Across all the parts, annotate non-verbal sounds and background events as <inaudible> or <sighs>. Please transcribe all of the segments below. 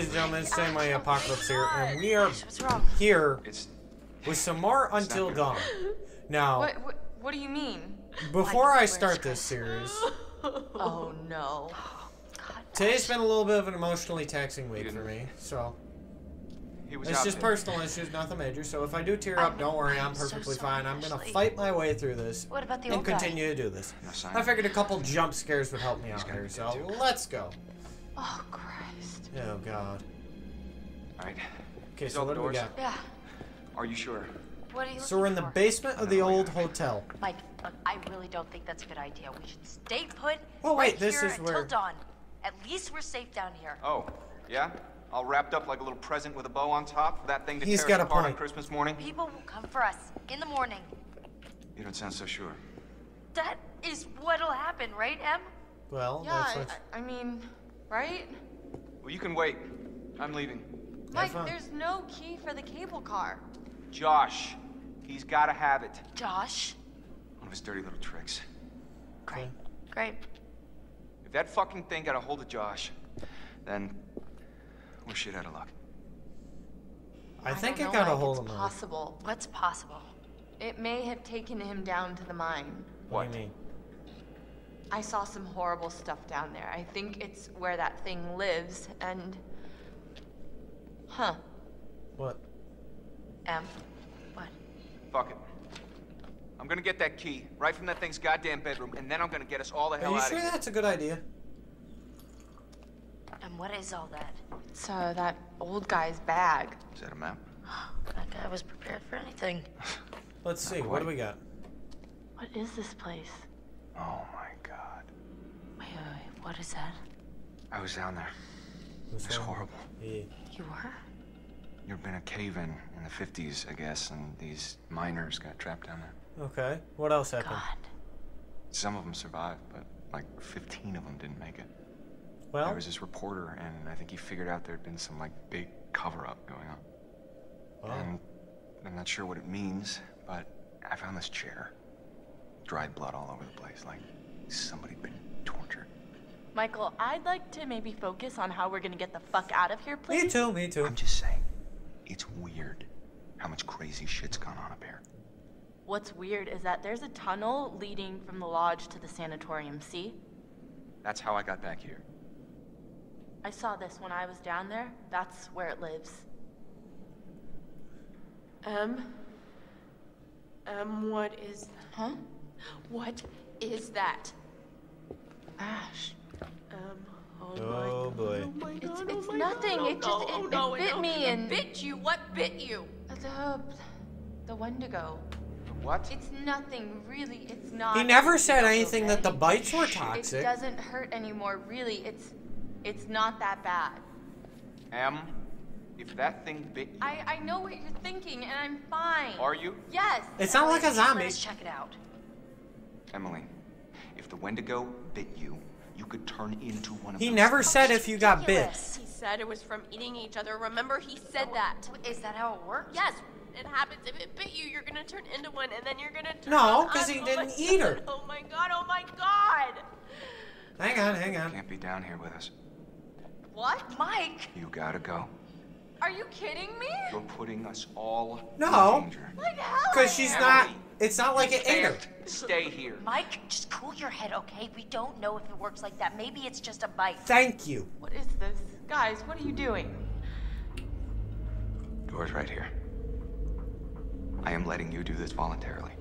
Ladies and gentlemen, it's JMoney Apocalypse here, and we are here with some more Until Dawn. <laughs> Now, What, what, what do you mean? before I where's start this series, <laughs> Oh no. today's been a little bit of an emotionally taxing week for me, so he was it's out just there. personal issues, nothing major. So if I do tear up, don't worry, I'm I'm so perfectly sorry, fine. I'm gonna Ashley. fight my way through this What about the and old guy? continue to do this. No. I figured a couple jump scares would help me out here, so let's go. Oh Christ. Oh God. All right. Okay, so all what do we doors? got? Yeah. Are you sure? What are you So we're in the looking for? basement of the know, old hotel. Mike, look, I really don't think that's a good idea. We should stay put Oh, wait, right this here is until where- dawn. At least we're safe down here. Oh, yeah. All wrapped up like a little present with a bow on top for that thing to He's tear got us a apart on. Christmas morning. People will come for us in the morning. You don't sound so sure. That is what'll happen, right, Em? Well, Yeah, that's I. I mean, right? Well, you can wait. I'm leaving. Mike, there's no key for the cable car. Josh, he's got to have it. Josh? One of his dirty little tricks. Great. Great. If that fucking thing got a hold of Josh, then we're shit out of luck. I think don't it know, got a hold it's of him. possible. What's possible? It may have taken him down to the mine. What do you mean? I saw some horrible stuff down there. I think it's where that thing lives, and. Huh. What? Em? What? Fuck it. I'm gonna get that key right from that thing's goddamn bedroom, and then I'm gonna get us all the Are hell you out sure of here. that's a good idea? And what is all that? It's uh, that old guy's bag. Is that a map? <gasps> That guy was prepared for anything. Let's see. What do we got? What is this place? Oh my god. Wait, wait, wait. What is that? I was down there. This It's one? horrible. Yeah. You were? There'd been a cave-in in the 50s, I guess, and these miners got trapped down there. Okay. What else happened? God. Some of them survived, but like 15 of them didn't make it. Well, There was this reporter, and I think he figured out there'd been some like big cover-up going on. oh, And I'm not sure what it means, but I found this chair. Dried blood all over the place, like somebody'd been tortured. Michael, I'd like to maybe focus on how we're gonna get the fuck out of here, please. me too. Me too. I'm just saying, it's weird how much crazy shit's gone on up here. What's weird is that there's a tunnel leading from the lodge to the sanatorium, see? That's how I got back here. I saw this when I was down there. That's where it lives. Um. Um, what is. Huh? What is that? Ash. Um, oh, Oh boy. oh my It's- god. oh it's my nothing, God, oh it just- no, it- oh it bit no. me and- Bit you? What bit you? The. The Wendigo. What? It's nothing, really. It's not. He never said It's anything that the bites were toxic. It doesn't hurt anymore, really. It's. It's not that bad. Em, if that thing bit you, I, I know what you're thinking, and I'm fine. are you? Yes. It's not like a Let zombie. us check it out. Emily, if the Wendigo bit you, you could turn into one of He those never said if you got bit. He said it was from eating each other. Remember, he said that. Is that how it works? Yes, it happens. If it bit you, you're gonna turn into one, and then you're gonna turn No, because he Oh didn't my eat her. <laughs> Oh my god! Oh my god! Hang on, hang on. Can't be down here with us. What? Mike! You gotta go. Are you kidding me? You're putting us all No. in danger. Like hell. Because she's not. Emily, It's not like it ate her. Stay here. Mike, just cool your head, okay? We don't know if it works like that. Maybe it's just a bite. Thank you. What is this? Guys, what are you doing? Door's right here. I am letting you do this voluntarily.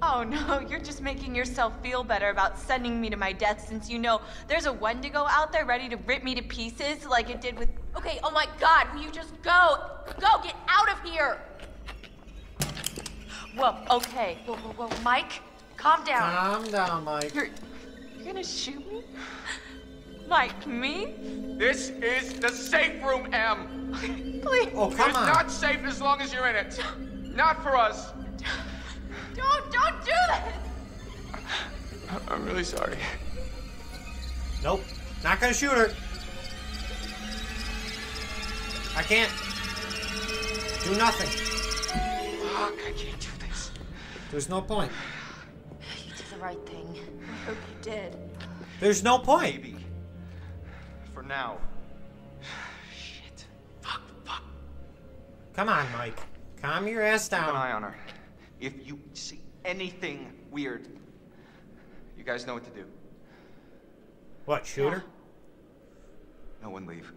Oh no, you're just making yourself feel better about sending me to my death since you know there's a Wendigo out there ready to rip me to pieces like it did with. Okay. Oh my god! Will you just go? Go! Get out of here! Whoa, okay. Whoa, whoa, whoa. Mike, calm down. Calm down, Mike. You're. You're gonna shoot me? Like me? This is the safe room, Em. Please. Oh, come it's on. not safe as long as you're in it. Not for us. Don't, don't do this! I'm really sorry. Nope. Not gonna shoot her. I can't. Do nothing. Fuck, I can't do this. There's no point. You did the right thing. I hope you did. There's no point. Maybe. For now. Shit. Fuck, fuck. Come on, Mike. Calm your ass down. Keep an down. eye on her. If you see anything weird, you guys know what to do. What, shoot her? No one leave.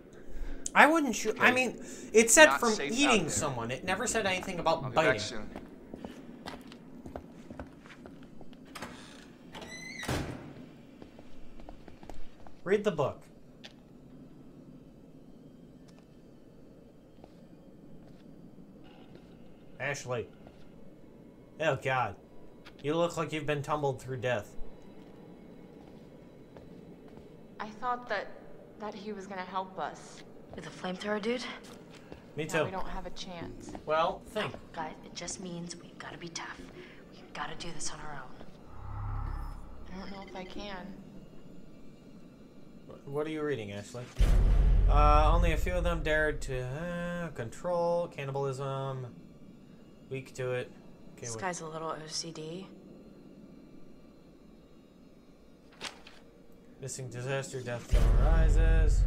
I wouldn't shoot. I mean, it said Not from eating someone. It never said anything about I'll be biting. Read the book. Ashley. Oh, God. You look like you've been tumbled through death. I thought that that he was gonna help us. With a flamethrower, dude? Me Now too. we don't have a chance. Well, think. Oh, guys, it just means we've got to be tough. We've got to do this on our own. I don't know if I can. What are you reading, Ashley? Uh, only a few of them dared to uh, control cannibalism. Weak to it. Okay, This what- guy's a little OCD. Missing disaster, death still arises.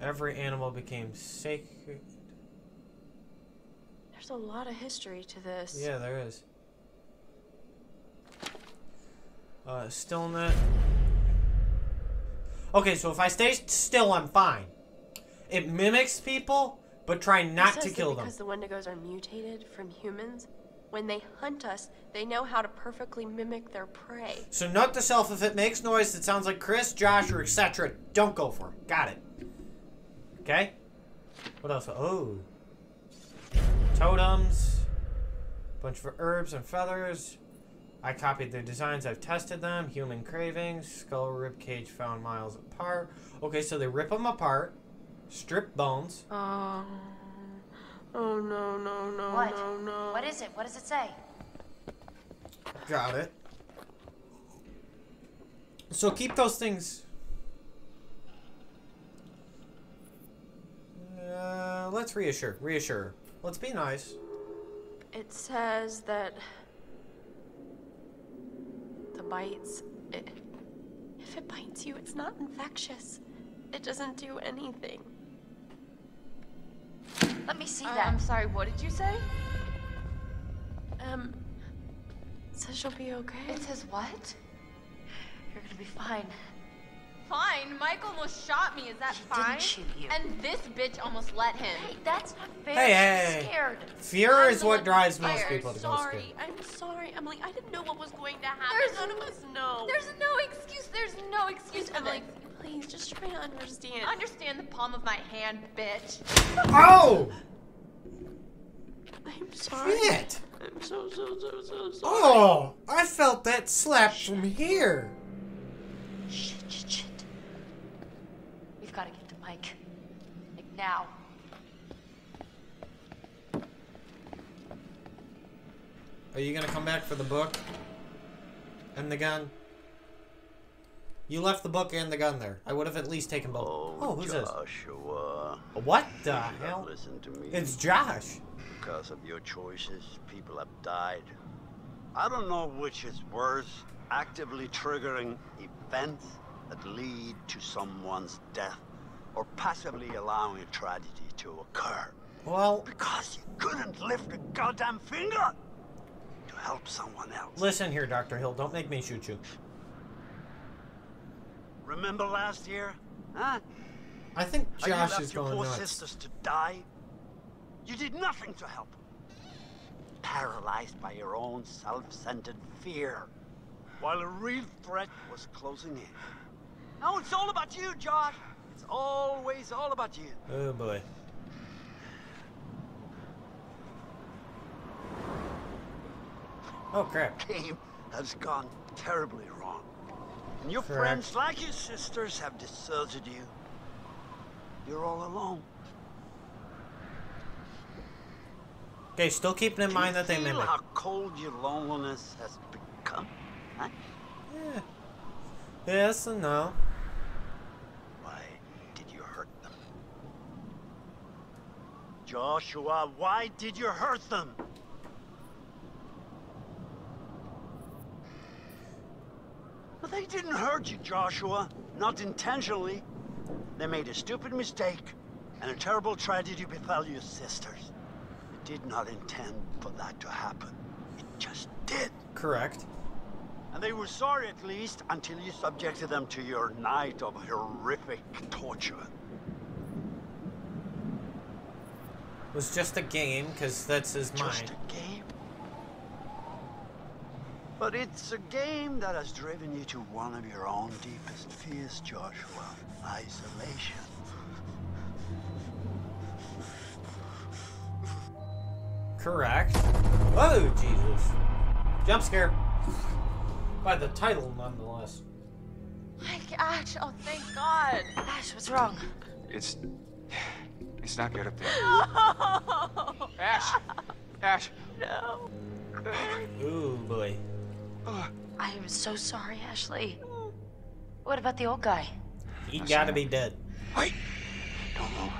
Every animal became sacred. There's a lot of history to this. Yeah, there is. Uh, stillness. Okay, so if I stay still, I'm fine. It mimics people, but try not to kill them. Because the Wendigos are mutated from humans, when they hunt us, they know how to perfectly mimic their prey. So note to self: if it makes noise that sounds like Chris, Josh, or etc., don't go for it. Got it. Okay. What else? Oh, totems. Bunch of herbs and feathers. I copied their designs. I've tested them. Human cravings. Skull rib cage found miles apart. Okay, so they rip them apart, strip bones. Oh. Oh no no no What? no no. What is it? What does it say? Got it. So keep those things. Uh, let's reassure. Reassure. Let's be nice. It says that the bites. It, if it bites you, it's not infectious. It doesn't do anything. Let me see Uh, that. I'm sorry, what did you say? Um. Says you'll be okay. It says what? You're gonna be fine. Fine. Mike almost shot me. Is that He fine? didn't shoot you. And this bitch almost let him. Hey, that's not fair. Hey, She's hey, hey. scared. Fear I'm is what drives scared. most people to go sorry. I'm sorry, Emily. I didn't know what was going to happen. There's None of us know. There's no excuse. There's no excuse for Emily, please just try to understand. Understand the palm of my hand, bitch. Oh! I'm sorry. Shit! I'm so so so so sorry. Oh! I felt that slap from here. Shit, shit, shit. We've got to get to Mike. Like now. Are you gonna come back for the book? And the gun? You left the book and the gun there. I would have at least taken both. Oh, oh who's this? Joshua, What the you hell? listened to me. It's Josh. Because of your choices, people have died. I don't know which is worse, actively triggering events that lead to someone's death, or passively allowing a tragedy to occur. Well, Because you couldn't lift a goddamn finger to help someone else. listen here, Dr. Hill. Don't make me shoot you. Remember last year? Huh? I think How you left is your going poor nuts. sisters to die? You did nothing to help. Paralyzed by your own self-centered fear, while a real threat was closing in. Now it's all about you, Josh. It's always all about you. Oh boy. Oh crap. Game has gone terribly wrong. And your Correct. friends, like your sisters, have deserted you. You're all alone. Okay, still keeping in Do mind that they mimic. how cold your loneliness has become? Huh? Yeah. Yes and no. Why did you hurt them? Joshua, why did you hurt them? Well, they didn't hurt you, Joshua. Not intentionally. They made a stupid mistake. and a terrible tragedy befell your sisters. You did not intend for that to happen. It just did. Correct. And they were sorry at least until you subjected them to your night of horrific torture. It was just a game, because that's his Just mind. a game. But it's a game that has driven you to one of your own deepest fears, Joshua. Isolation. Correct. Oh, Jesus. Jump scare. By the title, nonetheless. Mike, Ash, oh thank God. Ash, what's wrong? It's. It's not good up there. No. Ash! Ash! No. Ooh, boy. Oh. I am so sorry, Ashley. What about the old guy? He That's gotta all. be dead. Wait! Don't move.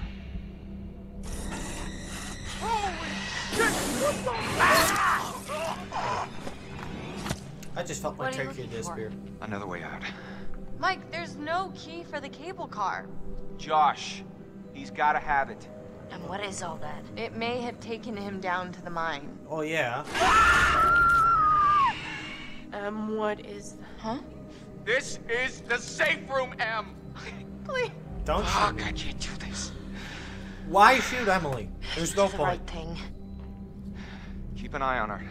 I just felt my What are you trachea disappear. Another way out. Mike, there's no key for the cable car. Josh! He's gotta have it. And what is all that? It may have taken him down to the mine. Oh, yeah. Um, what is that? Huh? This is the safe room, Em! <laughs> Please. Don't Fuck, shoot. I can't do this. Why shoot Emily? There's no the point. right thing. Keep an eye on her.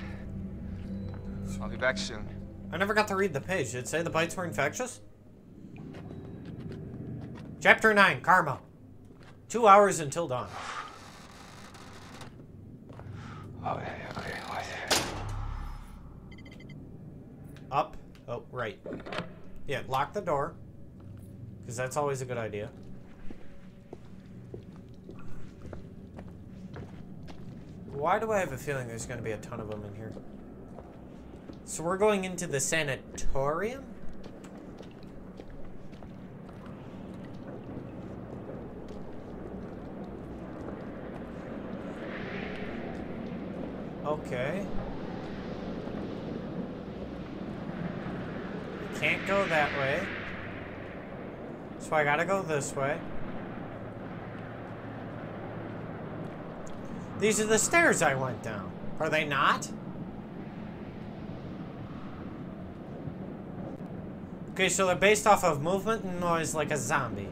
I'll be back soon. I never got to read the page. Did it say the bites were infectious? Chapter 9, Karma. Two hours until dawn. Okay, okay? Up. Oh, right. Yeah, lock the door. Because that's always a good idea. Why do I have a feeling there's going to be a ton of them in here? So we're going into the sanatorium? Okay. Can't go that way. So I gotta go this way. These are the stairs I went down. Are they not? Okay, so they're based off of movement and noise like a zombie.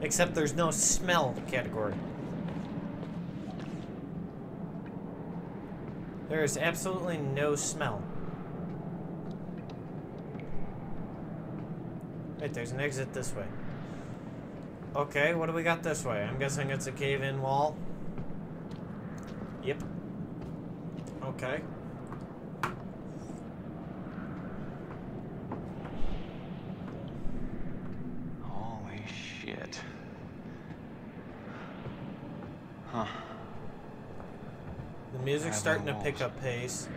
Except there's no smell category. There is absolutely no smell. Wait, there's an exit this way. Okay, what do we got this way? I'm guessing it's a cave-in wall. Yep. Okay. Holy shit. Huh. The music's starting to pick up pace.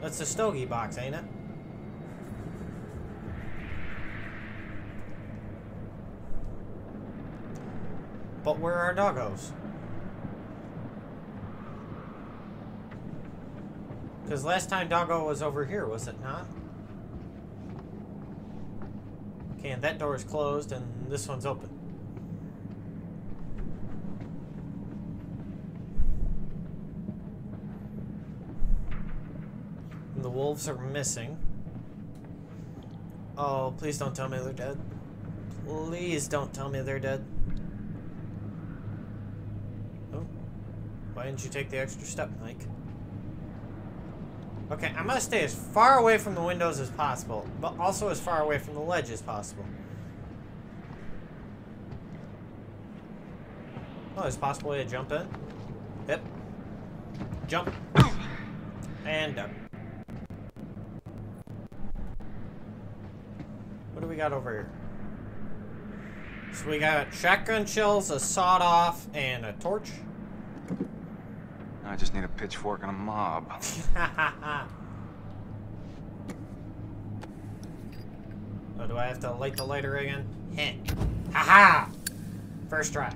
That's the stogie box, ain't it? But where are doggos? Because last time doggo was over here, was it not? Okay, and that door is closed, and this one's open. And the are missing. Oh, please don't tell me they're dead. Please don't tell me they're dead. Oh. Why didn't you take the extra step, Mike? Okay, I'm gonna stay as far away from the windows as possible, but also as far away from the ledge as possible. Oh, there's possibly a jump in. Yep. Jump. And up. What do we got over here? So we got shotgun shells, a sawed off, and a torch. I just need a pitchfork and a mob. <laughs> oh, do I have to light the lighter again? Heh. Ha ha! First try.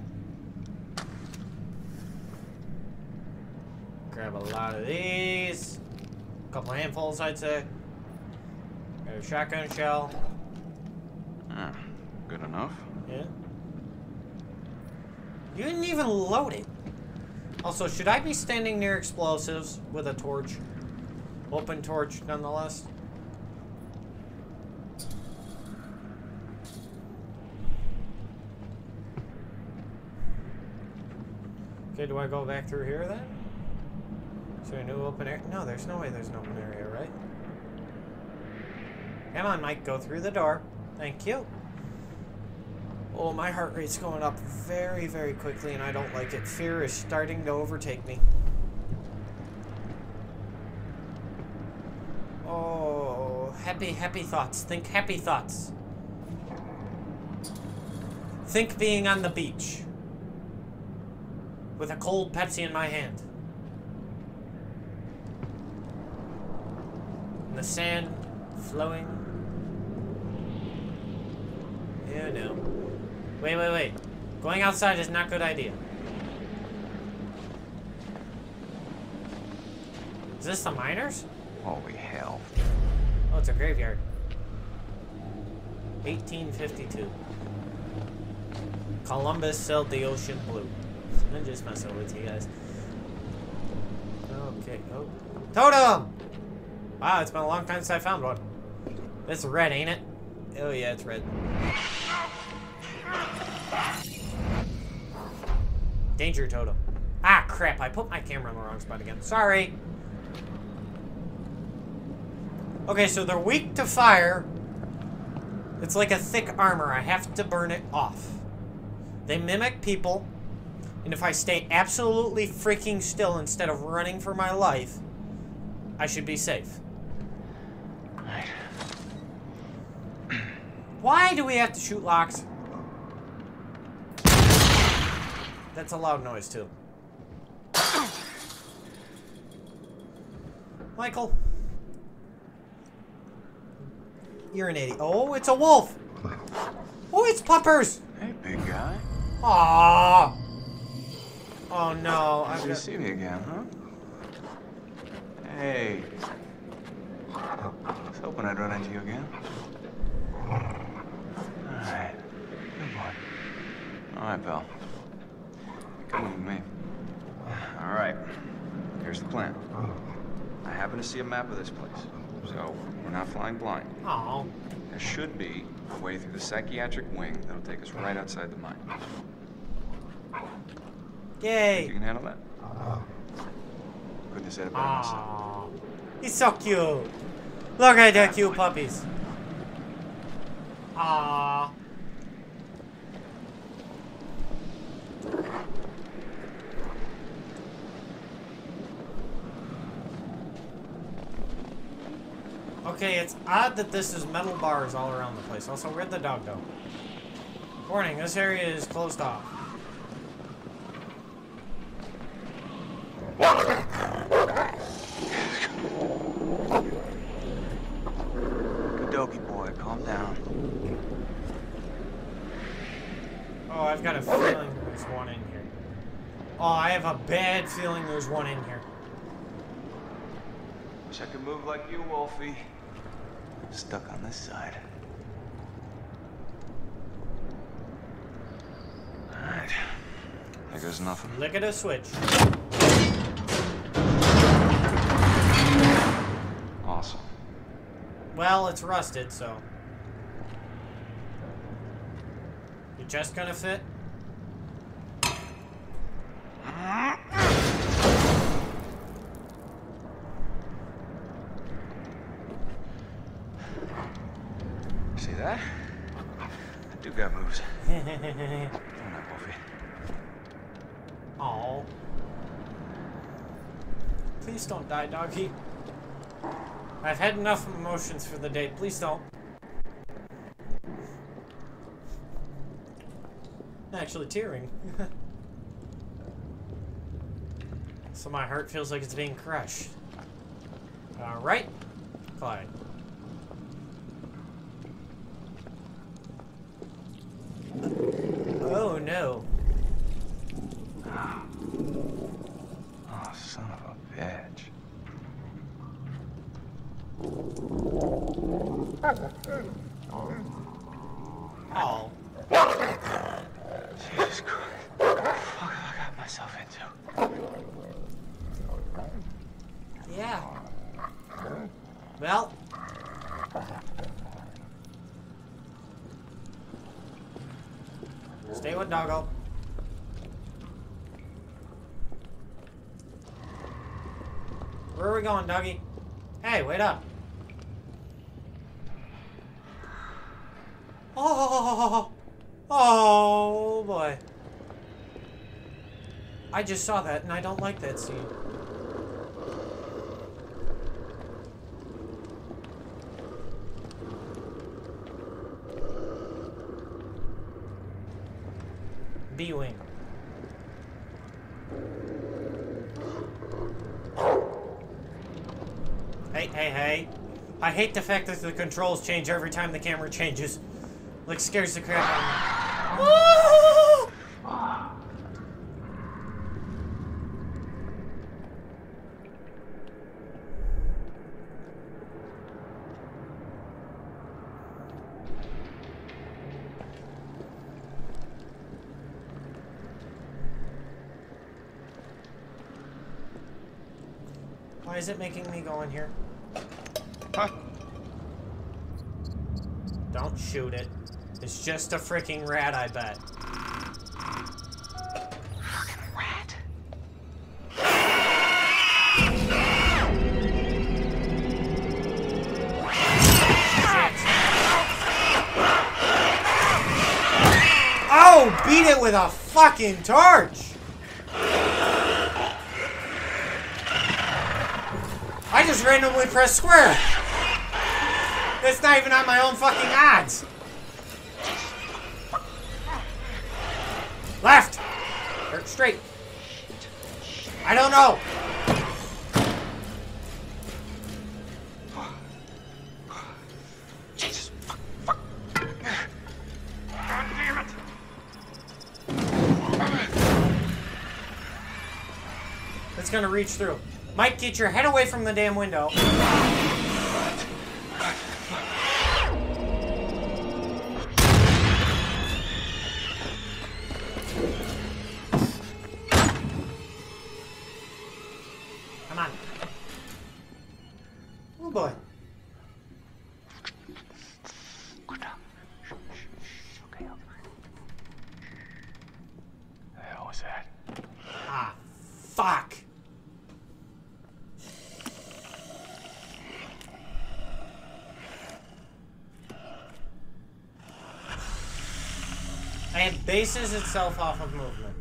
Grab a lot of these. A couple handfuls, I'd say. Got a shotgun shell. Good enough. Yeah. You didn't even load it. Also, should I be standing near explosives with a torch? Open torch, nonetheless. Okay, do I go back through here then? Is there a new open area? No, there's no way there's an open area, right? Come on, Mike, go through the door. Thank you. Oh, my heart rate's going up very, very quickly, and I don't like it. Fear is starting to overtake me. Oh, happy, happy thoughts. Think happy thoughts. Think being on the beach with a cold Pepsi in my hand. And the sand flowing. Yeah, no. Wait, wait, wait. Going outside is not a good idea. Is this the miners? Holy hell. Oh, it's a graveyard. 1852. Columbus sailed the ocean blue. I'm just messing with you guys. Okay. Oh. Totem! Wow, it's been a long time since I found one. It's red, ain't it? Oh yeah, it's red. Danger totem. Ah, crap. I put my camera in the wrong spot again. Sorry. Okay, so they're weak to fire. It's like a thick armor. I have to burn it off. They mimic people. And if I stay absolutely freaking still instead of running for my life, I should be safe. Why do we have to shoot locks? That's a loud noise, too. Michael. You're an idiot. Oh, it's a wolf. Oh, it's puppers. Hey, big guy. Aww. Oh, no. I've Good to got... see me again, huh? Hey. I was hoping I'd run into you again. Alright. Good boy. Alright, pal. Come with me. Alright. Here's the plan. Oh. I happen to see a map of this place. So, we're not flying blind. Oh. There should be a way through the psychiatric wing that'll take us right outside the mine. Yay! You can handle that? Couldn't have said it better myself. He's so cute. Look at the cute puppies. Aww. Okay, it's odd that this is metal bars all around the place. Also, where'd the dog go? Warning, this area is closed off. Good doggy boy, calm down. Oh, I've got a feeling there's one in here. Oh, I have a bad feeling there's one in here. Wish I could move like you, Wolfie. Stuck on this side. Alright. There goes nothing. Look at a switch. Awesome. Well, it's rusted, so. Your chest gonna fit? See that? That dude got moves. Come on, Wolfie. Oh. Please don't die, doggy. I've had enough emotions for the day. Please don't. Actually tearing. <laughs> so my heart feels like it's being crushed. Alright. Clyde. Oh no. Oh, son of a bitch. Oh. Stay with Doggo. Where are we going, Dougie? Hey, wait up. Oh oh, oh, oh, oh boy. I just saw that and I don't like that scene. Hey. I hate the fact that the controls change every time the camera changes. Like, scares the crap out of me. Why is it making me go in here? Huh? Don't shoot it. It's just a freaking rat, I bet. Rat. Oh, beat it with a fucking torch! I just randomly pressed square. That's not even on my own fucking odds. Straight. I don't know. Jesus. God damn it. It's gonna reach through. Mike, get your head away from the damn window. And bases itself off of movement.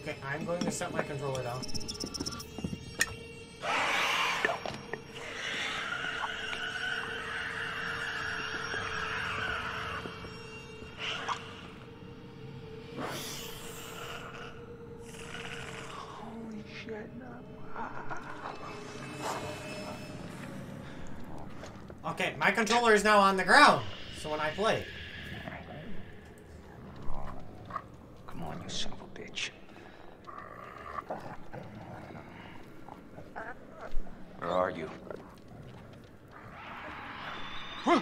Okay, I'm going to set my controller down. Is now on the ground. So when I play, Come on, you son of a bitch. Where are you? Huh?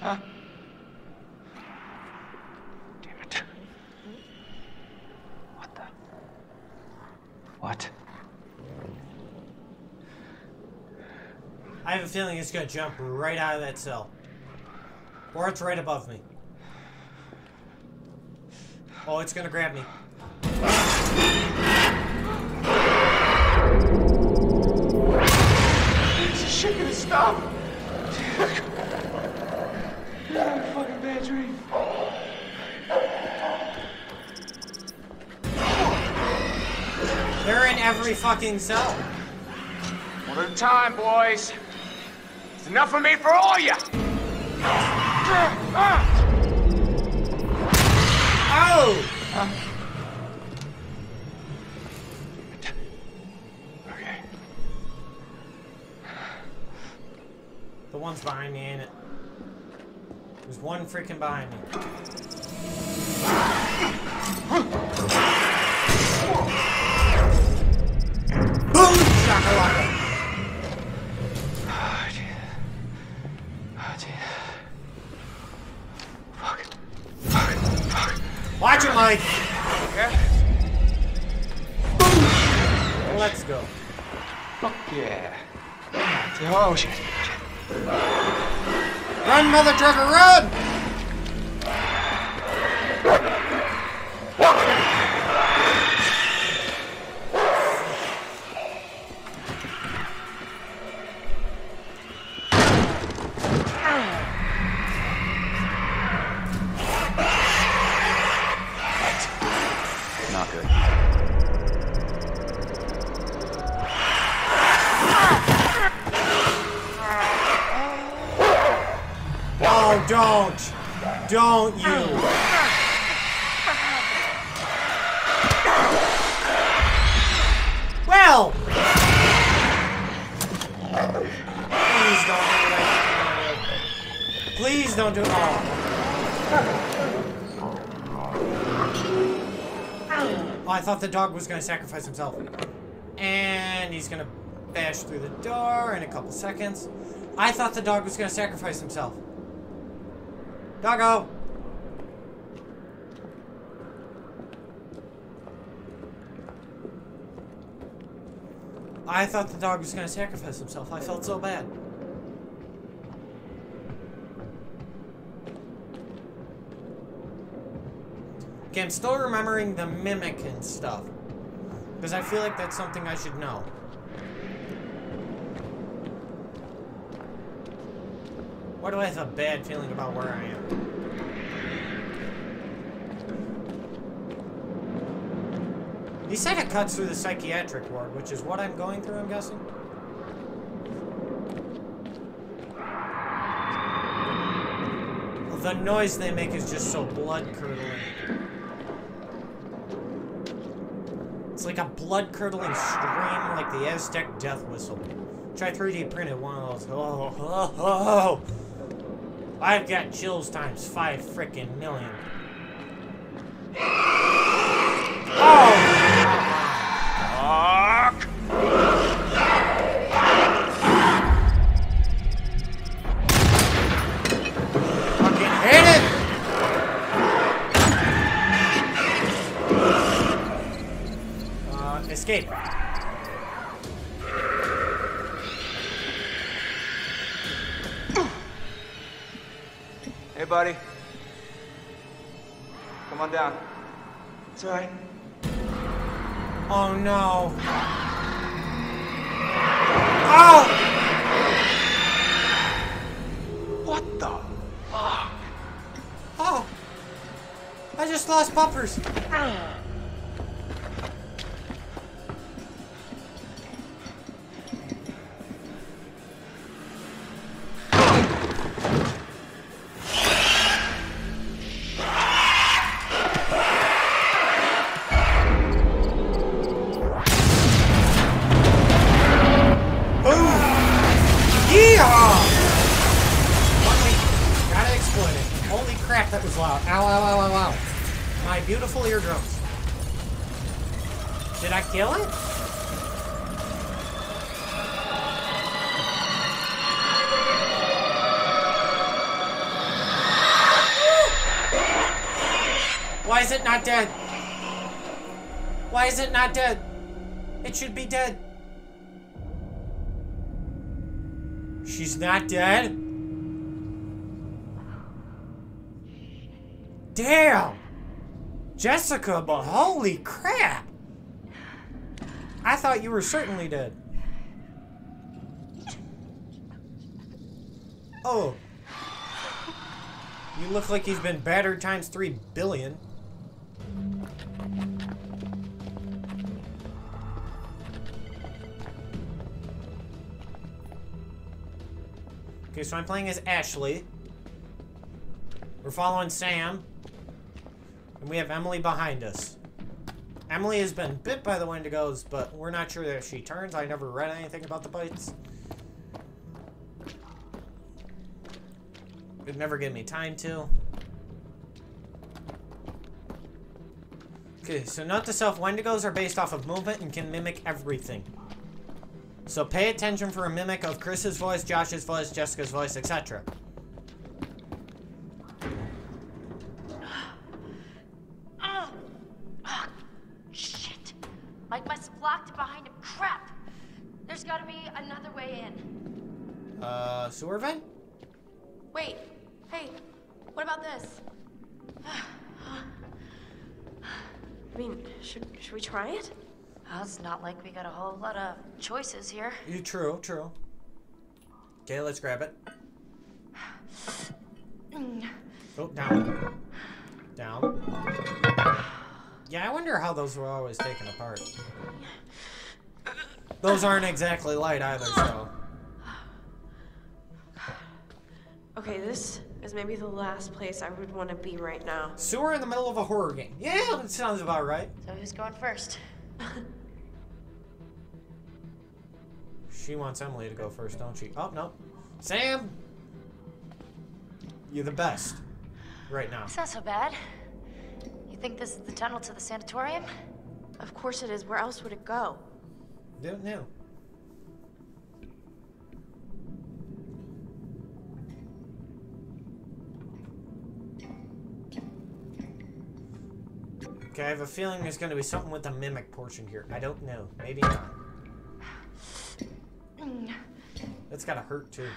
Huh? Damn it. What the? What? I have a feeling it's gonna jump right out of that cell. Or it's right above me. Oh, it's gonna grab me. Is this shit gonna stop? Is a fucking bad dream. They're in every fucking cell. One at a time, boys. It's enough of me for all you. Oh! Okay. The one's behind me, ain't it? There's one freaking behind me. Boom! Shakalaka! Mike. Okay. Let's go. Fuck yeah. Oh, shit. Run, mother trucker, run! The dog was going to sacrifice himself. And he's going to bash through the door in a couple seconds. I thought the dog was going to sacrifice himself. Doggo! I thought the dog was going to sacrifice himself. I felt so bad. Okay, I'm still remembering the mimic and stuff. Because I feel like that's something I should know. Why do I have a bad feeling about where I am? He said it cuts through the psychiatric ward, which is what I'm going through, I'm guessing. The noise they make is just so blood-curdling. It's like a blood-curdling scream like the Aztec death whistle. Try 3D printed one of those. Oh, oh, oh, oh. I've got chills times five frickin' million. It's She's not dead? Damn! Jessica, but holy crap! I thought you were certainly dead. Oh. You look like he's been battered times three billion. Okay, so I'm playing as Ashley. We're following Sam. And we have Emily behind us. Emily has been bit by the Wendigos, but we're not sure that she turns. I never read anything about the bites. It never gave me time to. Okay, so note to self, Wendigos are based off of movement and can mimic everything. So pay attention for a mimic of Chris's voice, Josh's voice, Jessica's voice, etc. oh. Ah! Ah, shit. Mike must locked behind him. Crap. There's gotta be another way in. Uh, sewer vent? Wait. Hey, what about this? <sighs> I mean, should, should we try it? Well, it's not like we got a whole lot of choices here. You true, true. Okay, let's grab it. <sighs> Oh, down. Down. Yeah, I wonder how those were always taken apart. Those aren't exactly light either, so. <sighs> Okay, this is maybe the last place I would want to be right now. Sewer in the middle of a horror game. Yeah, that sounds about right. So who's going first? <laughs> She wants Emily to go first, don't she? Oh, no. Sam! You're the best. Right now. It's not so bad. You think this is the tunnel to the sanatorium? Of course it is. Where else would it go? Don't know. Okay, I have a feeling there's going to be something with the mimic portion here. I don't know. Maybe not. That's gotta hurt too.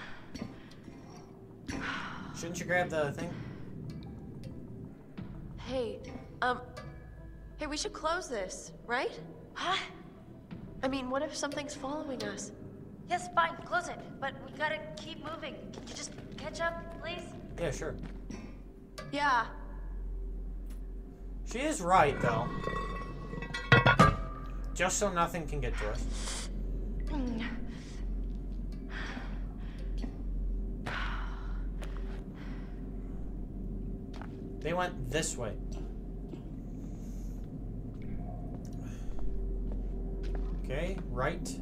Shouldn't you grab the thing? Hey, um, hey, we should close this, right? Huh? I mean, what if something's following us? Yes, fine, close it. But we gotta keep moving. Can you just catch up, please? Yeah, sure. Yeah. She is right, though. Just so nothing can get to us. <sniffs> <sniffs> They went this way. Okay, right.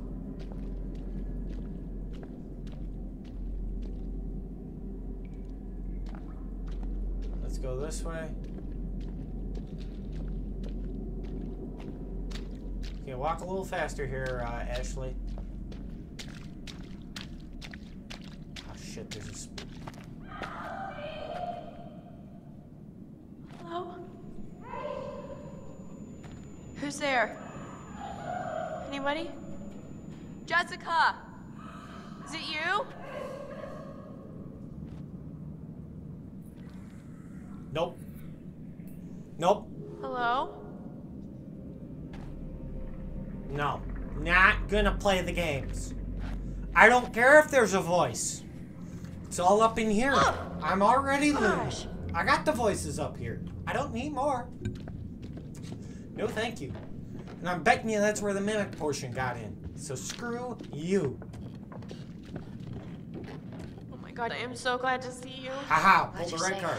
Let's go this way. Okay, walk a little faster here, uh, Ashley. Oh shit, there's a sp- Hello? Who's there? Anybody? Jessica! Is it you? Nope. Nope. Hello? No. Not gonna play the games. I don't care if there's a voice. It's all up in here. I'm already loose. I got the voices up here. I don't need more. No, thank you. And I'm betting you that's where the mimic portion got in. So screw you. Oh my god, I am so glad to see you. Haha, pull the you're red safe. card.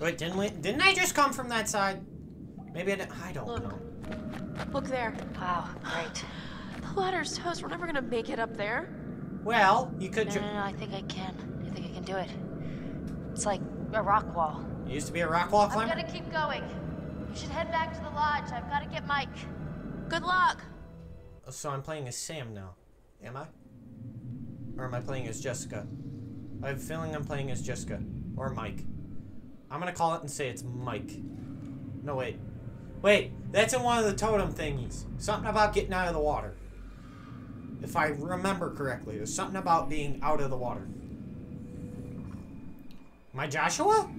Wait, didn't we? Didn't I just come from that side? Maybe I didn't. I don't Look. know. Look there. Wow, great. The ladder's toast. We're never gonna make it up there. Well, you could. No, no, no, I think I can. I think I can do it. It's like a rock wall. You used to be a rock wall I'm climber. gonna keep going. You should head back to the lodge. I've gotta get Mike. Good luck. Oh, so I'm playing as Sam now. Am I? Or am I playing as Jessica? I have a feeling I'm playing as Jessica. Or Mike. I'm gonna call it and say it's Mike. No, wait. Wait, that's in one of the totem thingies. Something about getting out of the water. If I remember correctly, there's something about being out of the water. My Joshua?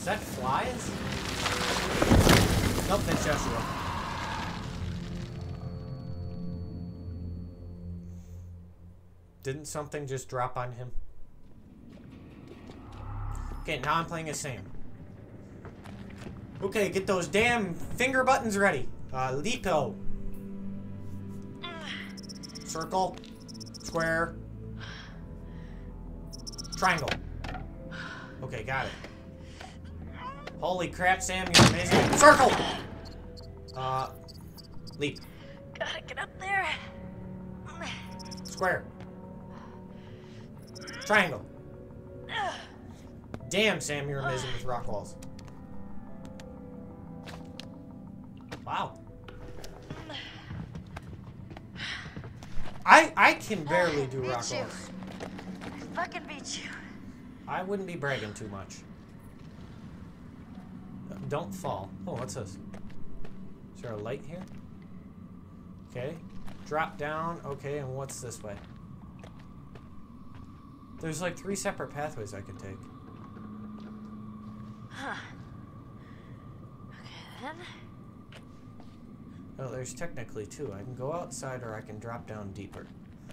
Is that flies? Nope, that's Joshua. Didn't something just drop on him? Okay, now I'm playing as Sam. Okay, get those damn finger buttons ready. Uh, Lipo. Circle. Square. Triangle. Okay, got it. Holy crap, Sam, you're amazing. Circle! Uh, leap. Gotta get up there. Square. Triangle. Damn, Sam, you're amazing with rock walls. Wow. I I can barely do rock walls. I fucking beat you. I wouldn't be bragging too much. Don't fall. Oh, what's this? Is there a light here? Okay. Drop down. Okay, and what's this way? There's like three separate pathways I can take. Huh. Then Oh, there's technically two. I can go outside or I can drop down deeper.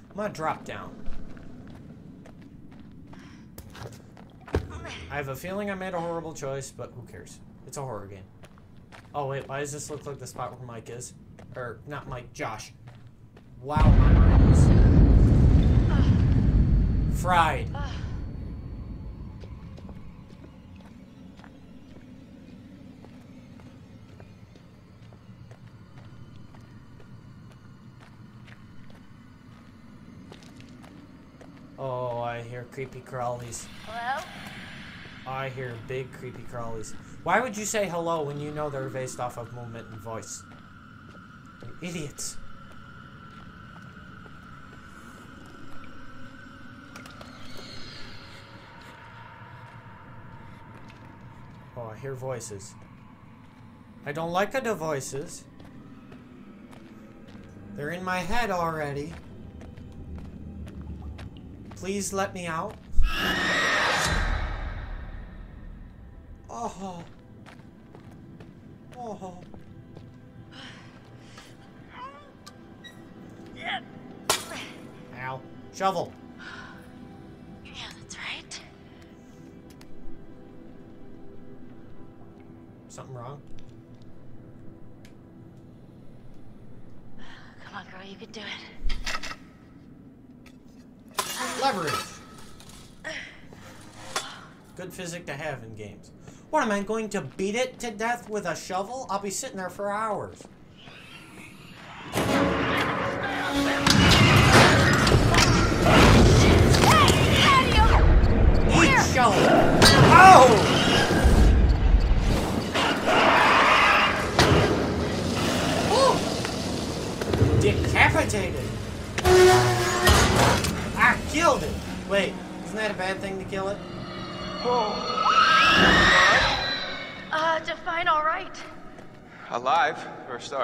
I'm gonna drop down. Um. I have a feeling I made a horrible choice, but who cares? It's a horror game. Oh wait, why does this look like the spot where Mike is? Or not Mike, Josh. Wow, my brain is fried. Oh, I hear creepy crawlies. Hello? I hear big creepy crawlies. Why would you say hello when you know they're based off of movement and voice? You idiots. Oh, I hear voices. I don't like the voices. They're in my head already. Please let me out. Oh. Shovel. Yeah, that's right. Something wrong? <sighs> Come on, girl, you can do it. Leverage. Good physic to have in games. What am I going to beat it to death with a shovel? I'll be sitting there for hours.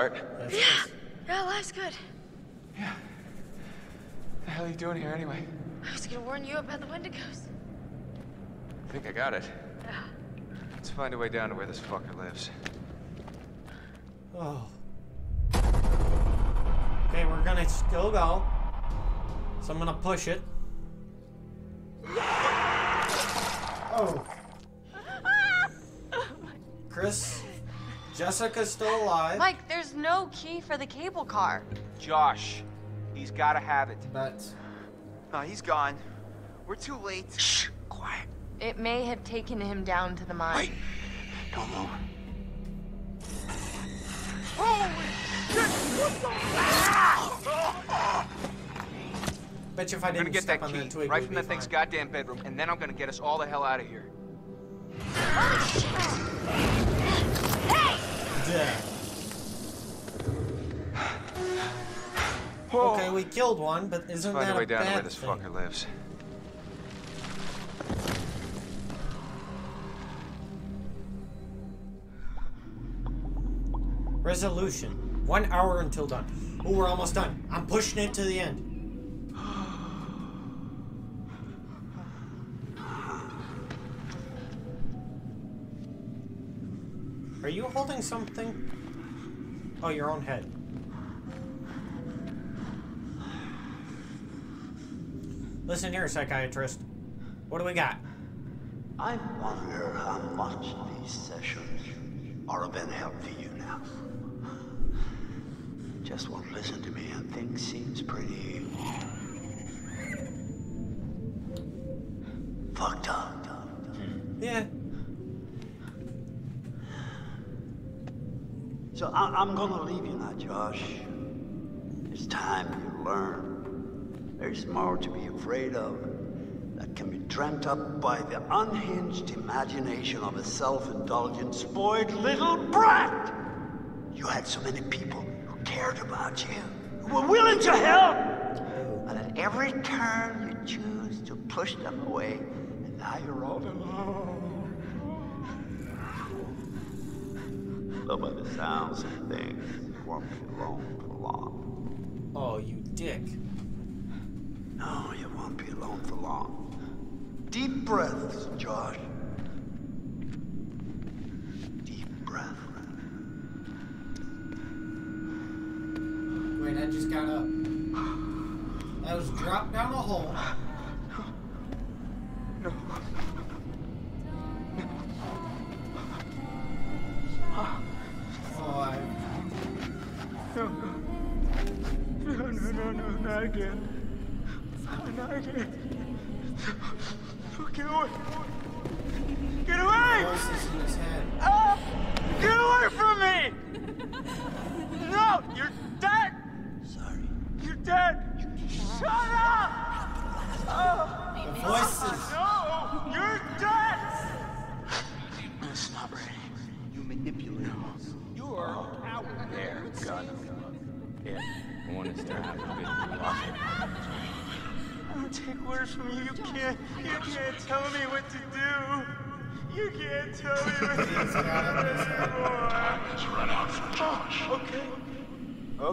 Start. That's Yeah. Yeah, life's good. What the hell are you doing here anyway? I was gonna warn you about the Wendigos. I think I got it. Yeah. Let's find a way down to where this fucker lives. Oh. Okay, we're gonna still go. So I'm gonna push it. Oh. <laughs> oh Chris, Jessica's still alive. Mike, there's no key for the cable car. Josh, he's gotta have it. But No, he's gone. We're too late. Shh, quiet. It may have taken him down to the mine. Wait. Don't move. Holy shit! What the? Ah! bet you if I I'm gonna didn't get step that on key that twig, right from be that thing's goddamn bedroom, and then I'm gonna get us all the hell out of here. Yeah. <sighs> Oh. Okay, we killed one, but isn't Find that a way down to where this thing? fucker lives. Resolution. One hour until dawn. Oh, we're almost done. I'm pushing it to the end. Are you holding something? Oh, your own head. Listen here, psychiatrist. What do we got? I wonder how much these sessions are of any help to you now. Just won't listen to me, and things seems pretty fucked up. Yeah. So I- I'm gonna leave you now, Josh. It's time you learn. There's more to be afraid of that can be dreamt up by the unhinged imagination of a self-indulgent, spoiled little brat. You had so many people who cared about you, who were willing to help. And at every turn, you choose to push them away, and now you're all alone. Though by the sounds of things, you won't be alone for long. Oh, you dick. No, you won't be alone for long. Deep breaths, Josh. Deep breath. Wait, I just got up. I was dropped down a hole.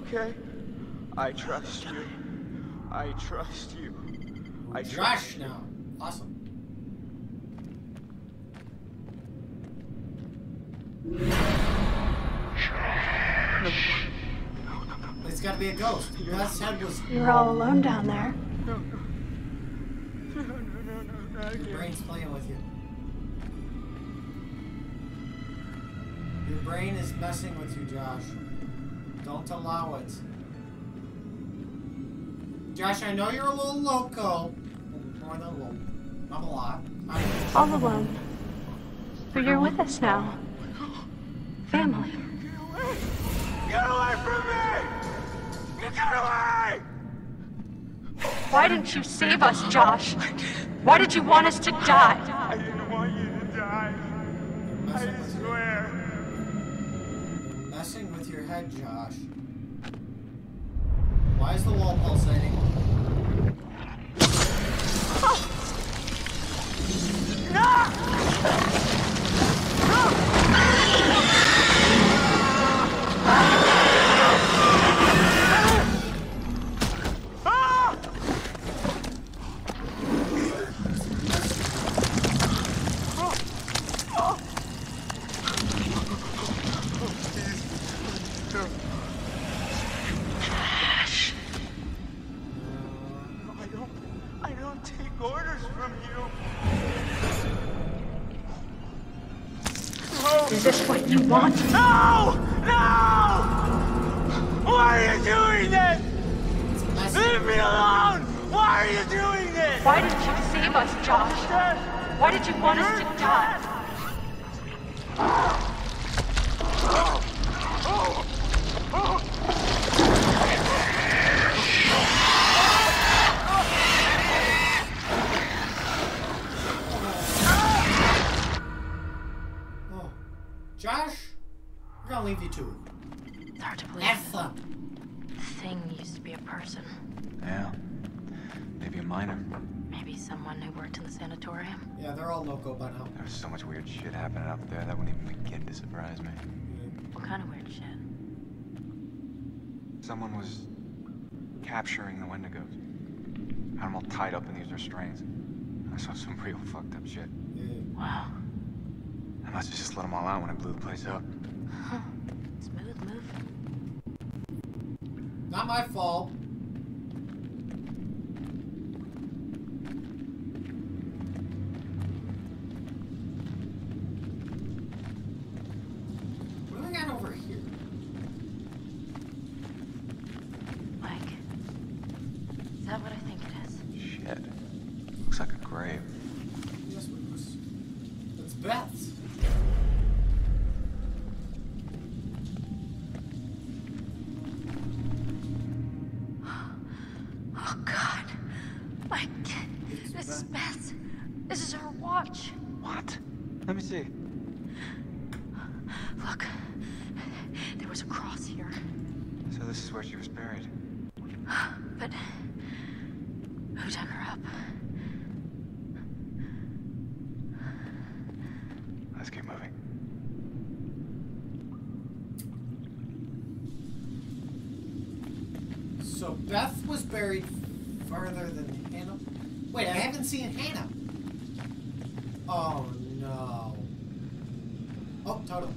Okay. I trust you. I trust you. I trust Josh now. Awesome. It's gotta be a ghost. Beth's head was. You're all alone down there. No, no. No, no, no, no, Your brain's playing with you. Your brain is messing with you, Josh. Don't allow it. Josh, I know you're a little loco. More than a little. I'm a lot. I'm All alone. But you're with us now. Family. Get away from me! Get away! Why didn't you save us, Josh? Why did you want us to die? I didn't want you to die. Messing with your head, Josh. Why is the wall pulsating? Ah! I Yeah. Maybe a miner. Maybe someone who worked in the sanatorium. Yeah, they're all loco by now. There's so much weird shit happening up there that wouldn't even begin to surprise me. What kind of weird shit? Someone was capturing the Wendigos. Had them all tied up in these restraints. I saw some <laughs> real fucked up shit. Yeah. Wow. I must have just let them all out when I blew the place up. Huh. Smooth moving. Not my fault. So Beth was buried farther than Hannah. Wait, I haven't seen Hannah. Oh no. Oh, totem.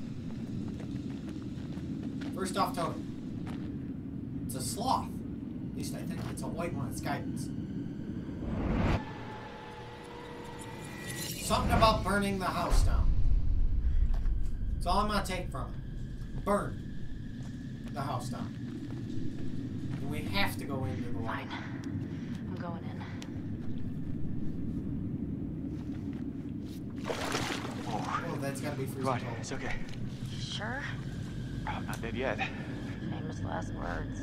First off, totem. It's a sloth. At least I think it's a white one. It's guidance. Something about burning the house down. That's all I'm gonna take from it. Burn the house down. And we have to go into the light. Fine. I'm going in. Oh, that's gotta be freezing Come on, cold. it's okay. You sure? Oh, I'm not dead yet. Famous last words.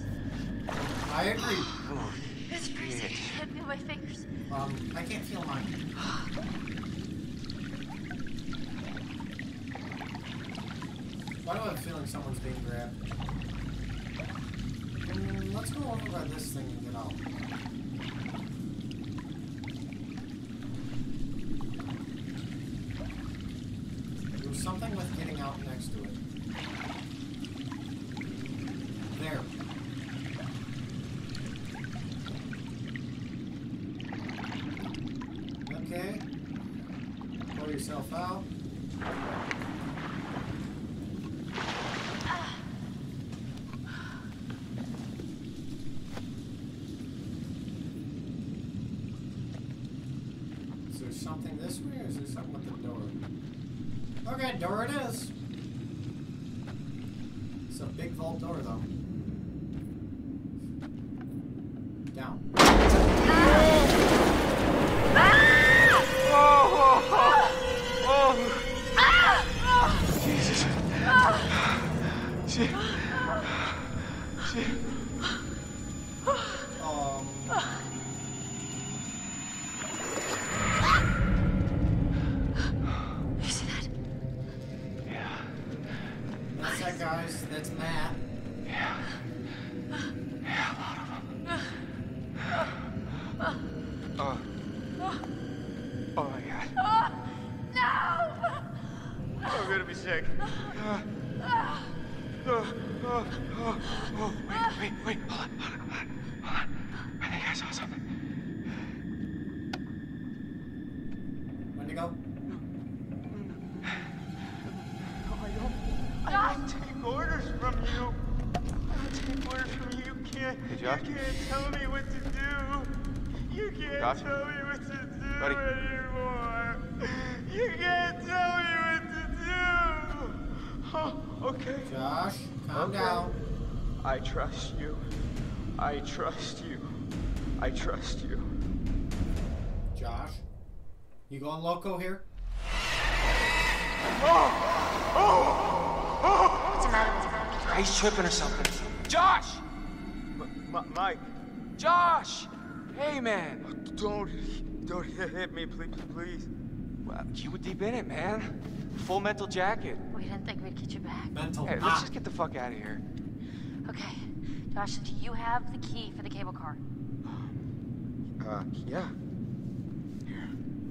I agree. Oh, It's freezing. Hit me with my fingers. Um, I can't feel mine. Why do I have a feeling someone's being grabbed? Let's go over by this thing and get out. There was something with getting out next to it. There. Okay. Pull yourself out. Is there something this way or is there something with the I take orders from you. I take orders from you. You can't. You can't tell me what to do. You can't Josh? tell me what to do Buddy? anymore. You can't tell me what to do. Oh, okay. Josh, calm Okay. down. I trust you. I trust you. I trust you. Josh. You going loco here? Oh! Oh! Oh! What's the matter with you? Oh! He's tripping or something. Josh! M- M- Mike, Josh! Hey, man. don't, don't hit me, please, please. Well, you were deep in it, man. Full mental jacket. We didn't think we'd get you back. Mental. Hey, let's just get the fuck out of here. Okay. Josh, do you have the key for the cable car? <gasps> Uh, yeah.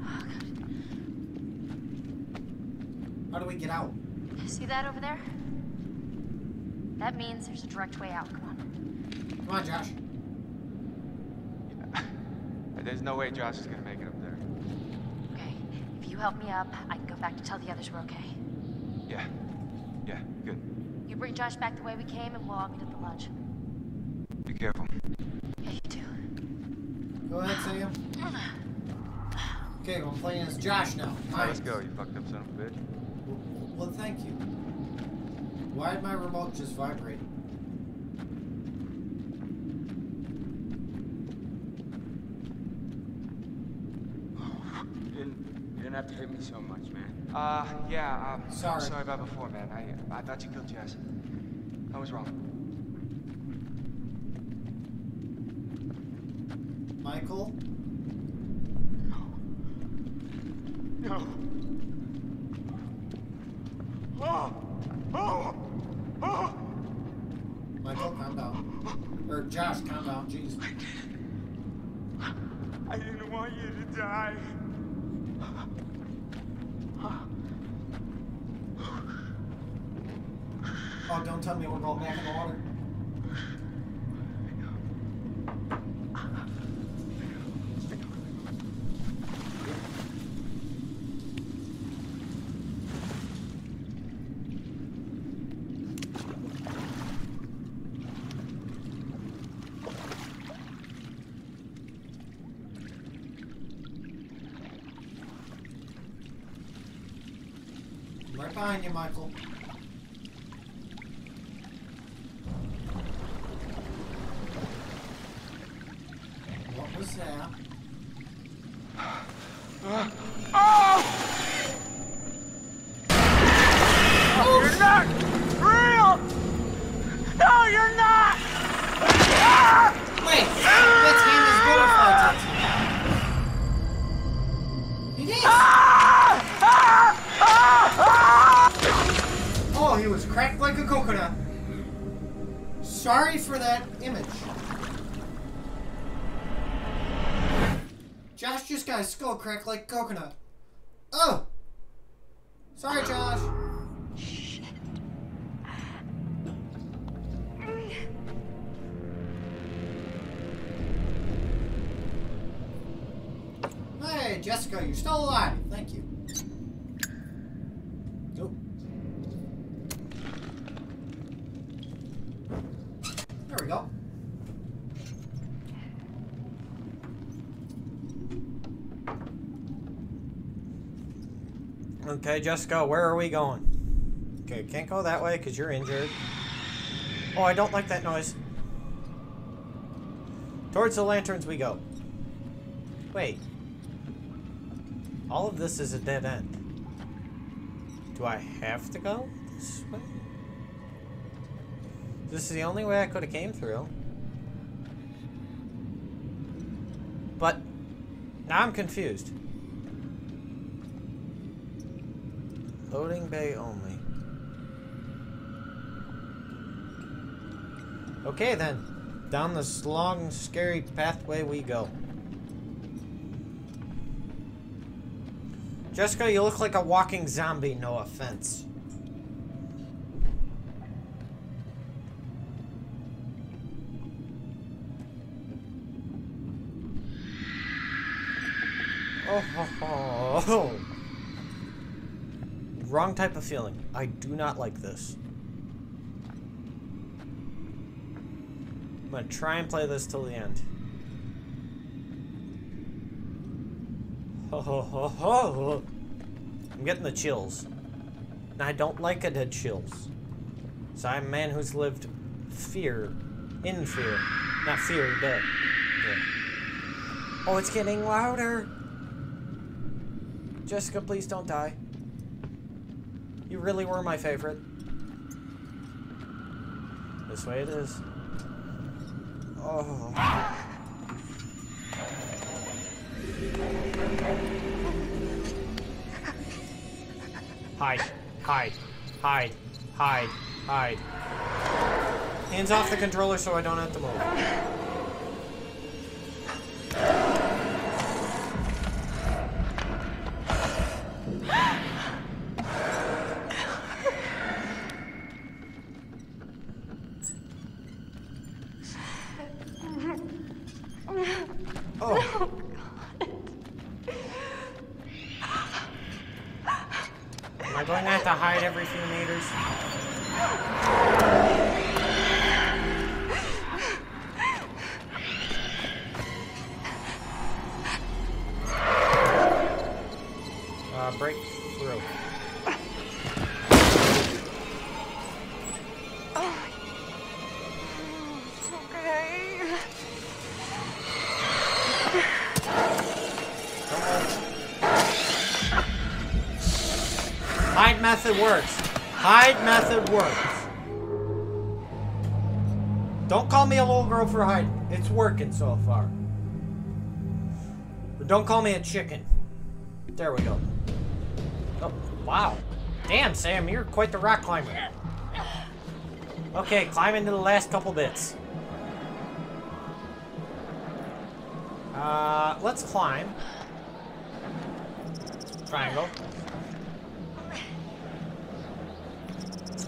Oh, good. How do we get out? See that over there? That means there's a direct way out. Come on. Come on, Josh. <laughs> There's no way Josh is gonna make it up there. Okay. If you help me up, I can go back to tell the others we're okay. Yeah. Yeah, good. You bring Josh back the way we came, and we'll all meet at the lodge. Be careful. Yeah, you too. Go ahead, Sam. Okay, well, I'm playing as Josh now. All right, let's go, you fucked up son of a bitch. Well, well, thank you. Why did my remote just vibrate? You didn't, you didn't have to hit me so much, man. Uh, yeah, um, Sorry. sorry about before, man. I, I thought you killed Jess. I was wrong. Michael? No. No. Oh! Oh! Oh! Michael, calm down. Or Josh, calm down. Jeez. I didn't want you to die. Don't tell me back in the water. Right behind you, Michael. Okay, Jessica, where are we going? Okay, can't go that way because you're injured. Oh, I don't like that noise. Towards the lanterns we go. Wait. All of this is a dead end. Do I have to go this way? This is the only way I could have came through. But now I'm confused. Loading bay only. Okay then. Down this long, scary pathway we go. Jessica, you look like a walking zombie, no offense. Oh, ho, ho. Wrong type of feeling. I do not like this. I'm gonna try and play this till the end. Ho ho ho ho! I'm getting the chills. And I don't like it at chills. So I'm a man who's lived fear. In fear. Not fear, but... dead. Oh, it's getting louder! Jessica, please don't die. You really were my favorite. This way it is. Oh. Hide, hide, hide, hide, hide. Hands off the controller so I don't have to move. Am I to have to hide every few meters? Method works. Hide method works. Don't call me a little girl for hiding. It's working so far. Or don't call me a chicken. There we go. Oh, wow. Damn, Sam, you're quite the rock climber. Okay, climb into the last couple bits. Uh, let's climb. Triangle.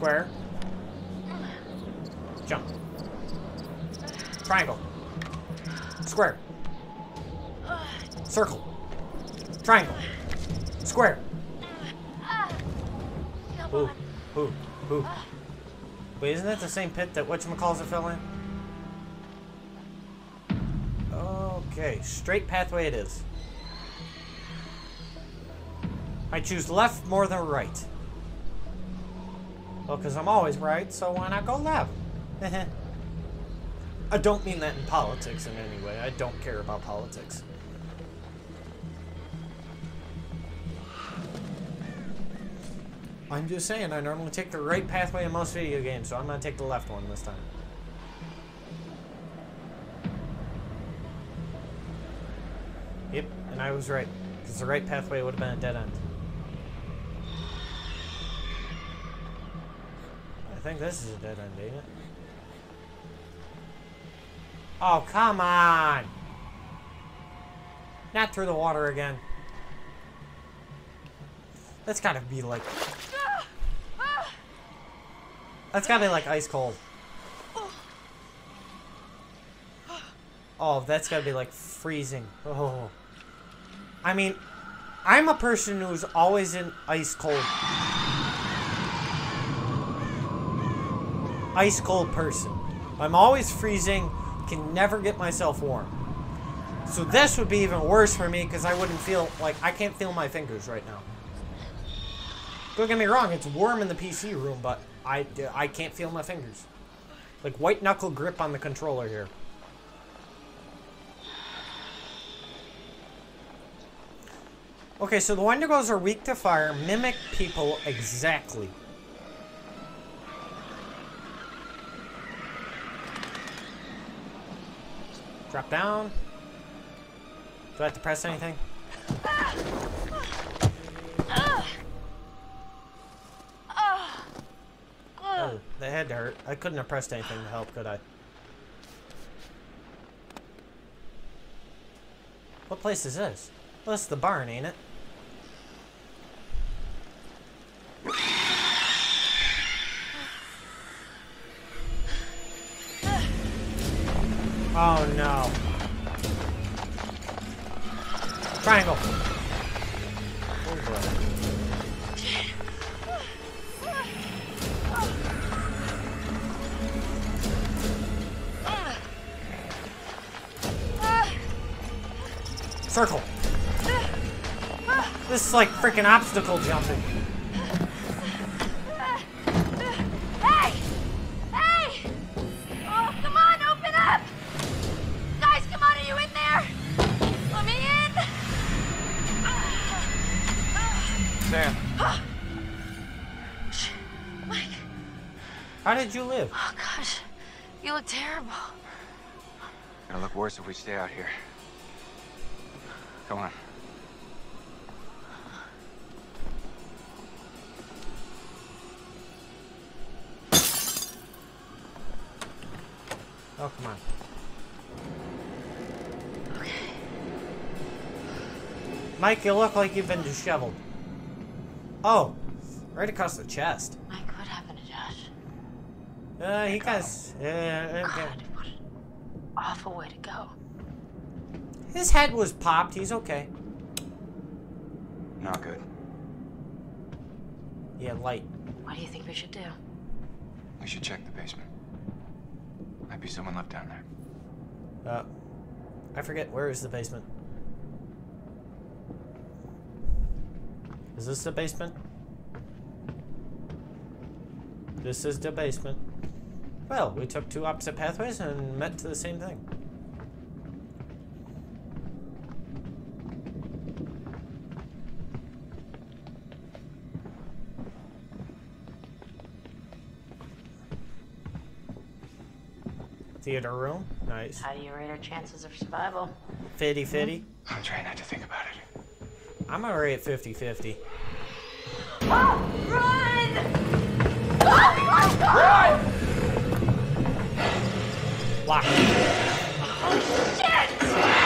Square. Jump. Triangle. Square. Circle. Triangle. Square. Ooh, ooh, ooh. Wait, isn't that the same pit that whatchamacallit fell in? Okay, straight pathway it is. I choose left more than right. Oh, well, because I'm always right, so why not go left? <laughs> I don't mean that in politics in any way. I don't care about politics. I'm just saying, I normally take the right pathway in most video games, so I'm going to take the left one this time. Yep, and I was right. Because the right pathway would have been a dead end. Think this is a dead end, ain't it? Oh, come on! Not through the water again. That's gotta be like... That's gotta be like ice cold. Oh, that's gotta be like freezing. Oh. I mean, I'm a person who's always in ice cold. Ice cold person. I'm always freezing, can never get myself warm. So this would be even worse for me because I wouldn't feel like I can't feel my fingers right now. Don't get me wrong, it's warm in the PC room, but I, I can't feel my fingers. Like white knuckle grip on the controller here. Okay, so the Wendigos are weak to fire, mimic people exactly. Drop down. Do I have to press anything? Oh, the head hurt. I couldn't have pressed anything to help, could I? What place is this? Well, this is the barn, ain't it? Oh no. Triangle. Circle. This is like freaking obstacle jumping. Sam, How did you live? Oh gosh, you look terrible. Gonna look worse if we stay out here. Come on. Oh, come on. Mike, you look like you've been disheveled. Oh, right across the chest. Mike, what happened to Josh? Uh, he got. s- Uh, okay. God, what an awful way to go. His head was popped. He's okay. Not good. Yeah, light. What do you think we should do? We should check the basement. Might be someone left down there. Uh, I forget. Where is the basement? Is this the basement? This is the basement. Well, we took two opposite pathways and met to the same thing. Theater room. Nice. How do you rate our chances of survival? Fitty fitty. I'm trying not to think about it. I'm already at 50 50. Lock. Oh, Let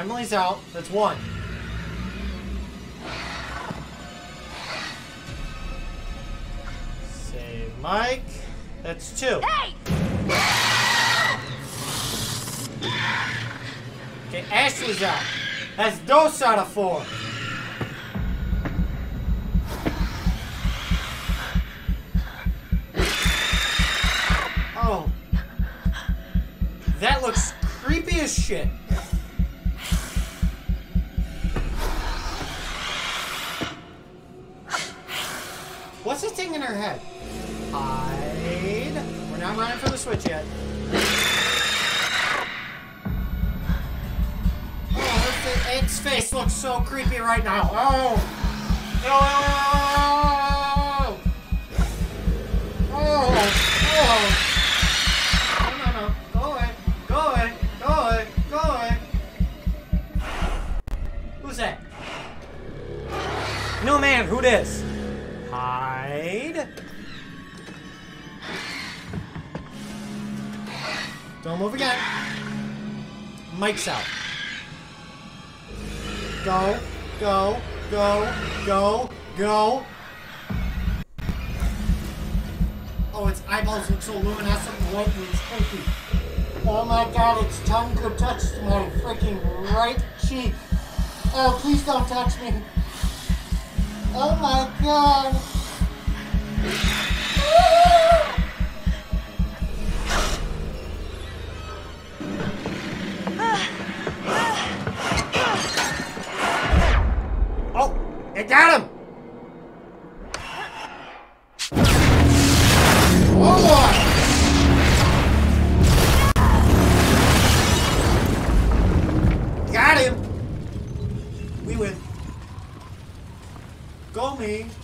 Emily's out. That's one. Save Mike. That's two. Hey! Okay, Ashley's out. That's dose out of four.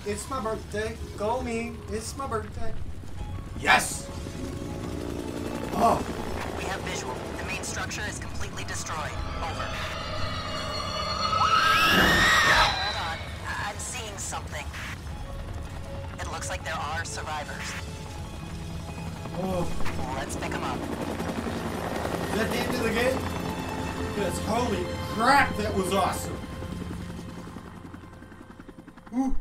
It's my birthday. Go me. It's my birthday. Yes. Oh. We have visual. The main structure is completely destroyed. Over. Hold on. I- I'm seeing something. It looks like there are survivors. Oh. Let's pick them up. Is that the end of the game? Yes. Holy crap, that was awesome. Ooh.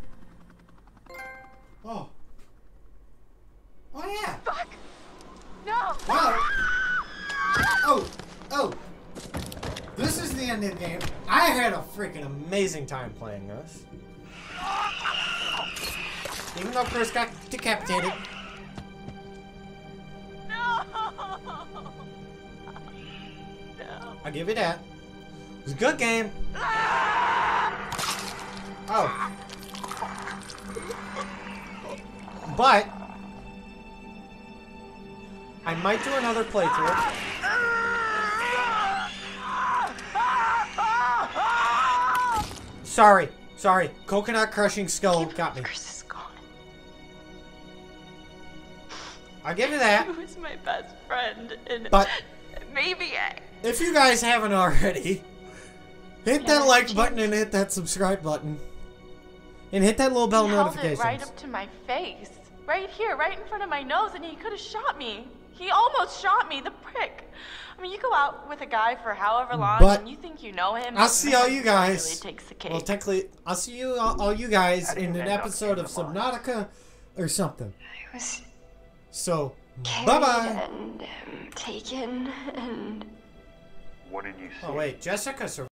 This is the end of the game. I had a freaking amazing time playing this. Even though Chris got decapitated. No! I'll give you that. It was a good game. Oh. But I might do another playthrough. Sorry. Sorry. Coconut crushing skull got me. Chris is gone. I'll give you that. <laughs> He was my best friend, and But maybe I. if you guys haven't already, hit that like button and hit that subscribe button. And hit that little bell he held it right up to my face, right here, right in front of my nose, and he could have shot me. He almost shot me, the prick. I mean, you go out with a guy for however long, But and you think you know him. I'll see all you guys. Really takes the cake. Well, technically, I'll see you all, all you guys in an episode of Subnautica or something. I was So, carried bye bye. and um, taken and What did you see? Oh wait, Jessica survived.